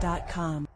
BlueChew.com.